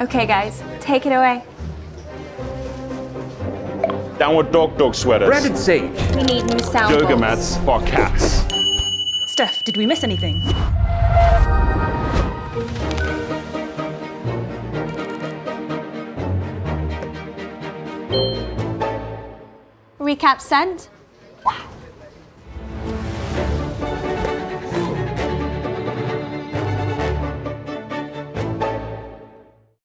Okay, guys, take it away. Downward dog dog sweaters. Breaded Sage. We need new sound Yoga balls. mats for cats. Steph, did we miss anything? Recap sent.